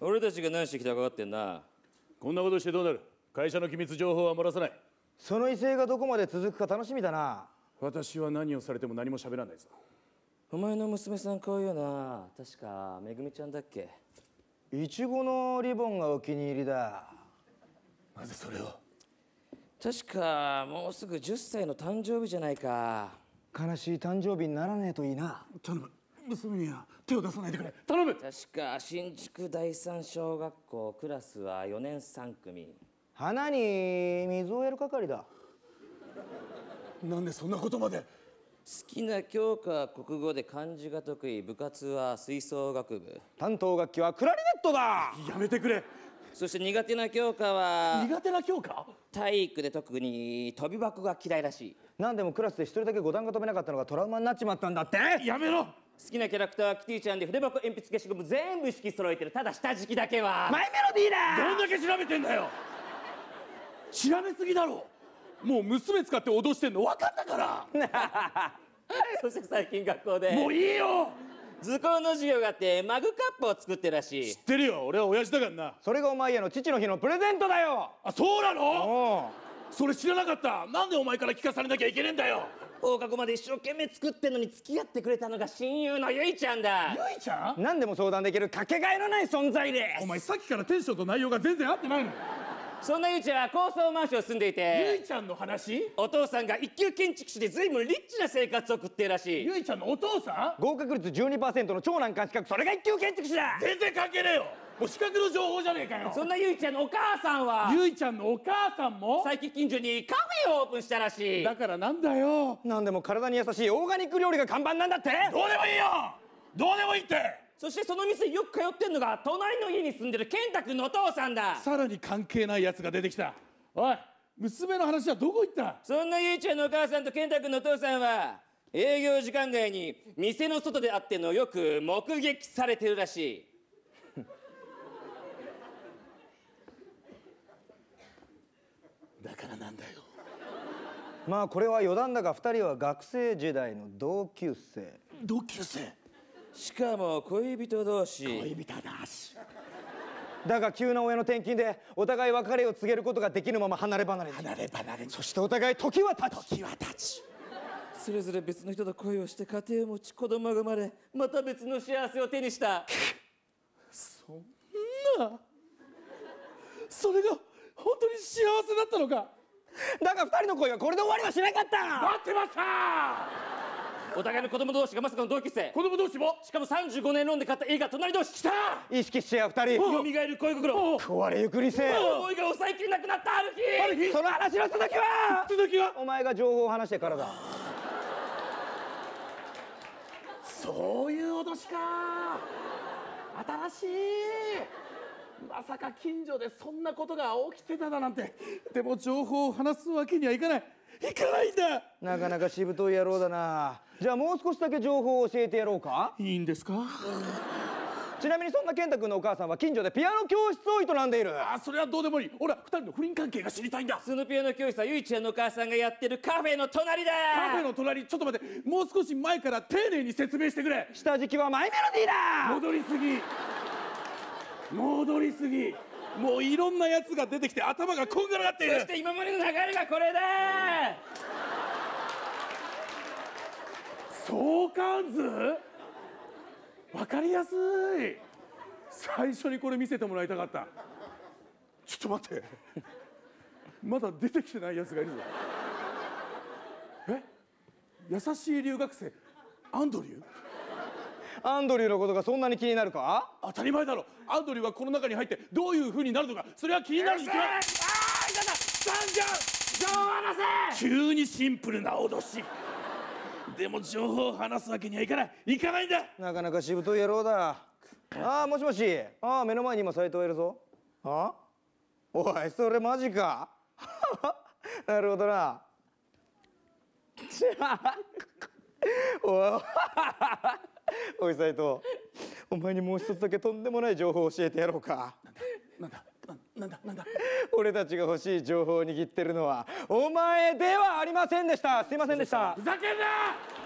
俺たちが何してきたか分かってんな？こんなことしてどうなる？会社の機密情報は漏らさない。その威勢がどこまで続くか楽しみだな。私は何をされても何も喋らないぞ。お前の娘さん可愛いよな。確かめぐみちゃんだっけ？いちごのリボンがお気に入りだ。なぜそれを。確かもうすぐ10歳の誕生日じゃないか。悲しい誕生日にならねえといいな。頼む娘には手を出さないでくれ。頼む。確か新宿第三小学校クラスは4年3組。花に水をやる係だ。なんでそんなことまで。好きな教科は国語で漢字が得意部活は吹奏楽部。担当楽器はクラリネットだ。やめてくれ。そして苦手な教科は苦手な教科？体育で特に飛び箱が嫌いらしい。何でもクラスで一人だけ五段が飛べなかったのがトラウマになっちまったんだって。やめろ好きなキャラクターはキティちゃんで筆箱鉛筆消しゴム全部意識揃えてる。ただ下敷きだけは。マイメロディーだ。どんだけ調べてんだよ。調べすぎだろ。もう娘使って脅してんの分かったから。そして最近学校で。もういいよ。図工の授業があってマグカップを作ってるらしい。知ってるよ。俺は親父だからな。それがお前への父の日のプレゼントだよ。あそうなの？それ知らなかった。なんでお前から聞かされなきゃいけねえんだよ放課後まで一生懸命作ってんのに付き合ってくれたのが親友のゆいちゃんだ。ゆいちゃん？何でも相談できるかけがえのない存在です。お前さっきからテンションと内容が全然合ってないの？そんなゆいちゃんは高層マンションに住んでいゆていちゃんの話？お父さんが一級建築士で随分リッチな生活を送ってるらしい。ゆいちゃんのお父さん？合格率12%の長男監視学それが一級建築士だ。全然関係ねえよ。もう資格の情報じゃねえかよ。そんなゆいちゃんのお母さんはゆいちゃんのお母さんも？最近近所にカフェをオープンしたらしい。だからなんだよ。何でも体に優しいオーガニック料理が看板なんだって？どうでもいいよ。どうでもいいって。そしてその店によく通ってんのが隣の家に住んでる健太君のお父さんだ。さらに関係ないやつが出てきた。おい娘の話はどこ行った？そんなゆいちゃんのお母さんと健太君のお父さんは営業時間外に店の外で会ってんのをよく目撃されてるらしい。だからなんだよまあこれは余談だが2人は学生時代の同級生。同級生？しかも恋人同士。恋人だしだが急な親の転勤でお互い別れを告げることができぬまま離れ離れに。離れ離れそしてお互い時は経ち時は経ちそれぞれ別の人と恋をして家庭を持ち子供が生まれまた別の幸せを手にした。そんな。それが本当に幸せだったのかだが2人の恋はこれで終わりはしなかった。待ってました。お互いの子供同士がまさかの同級生。子供同士も？しかも35年ローンで買った映画隣同士。来た！意識し合う2人。蘇る恋心。壊れゆく理性思いが抑えきれなくなったある日。ある日その話の続きは？続きは？お前が情報を話してからだ。そういう脅しか。新しいまさか近所でそんなことが起きてただなんて。でも情報を話すわけにはいかない。いかないんだ。なかなかしぶとい野郎だな。じゃあもう少しだけ情報を教えてやろうか。いいんですか？ちなみにそんな健太君のお母さんは近所でピアノ教室を営んでいる。あそれはどうでもいい。俺は二人の不倫関係が知りたいんだ。そのピアノ教室はゆいちゃんのお母さんがやってるカフェの隣だ。カフェの隣ちょっと待って。もう少し前から丁寧に説明してくれ。下敷きはマイメロディーだ。戻りすぎ戻りすぎ。もういろんなやつが出てきて頭がこんがらがっている。そして今までの流れがこれだ。相関図？わかりやすい。最初にこれ見せてもらいたかった。ちょっと待って。まだ出てきてないやつがいるぞ。え？優しい留学生。アンドリュー？アンドリューのことがそんなに気になるか？当たり前だろ。アンドリューはこの中に入ってどういう風になるのか。それは気になる。に決まるあーいただ。サンジャン情報話せ急にシンプルな脅し。でも情報を話すわけにはいかない。いかないんだ。なかなかしぶとい野郎だ。ああもしもし。ああ目の前に今斎藤いるぞ。あおいそれマジか。なるほどな。おいおい斎藤お前にもう一つだけとんでもない情報を教えてやろうか。なんだななんだなんだ。俺たちが欲しい情報を握ってるのはお前ではありませんでした。すいませんでした。ふざけんな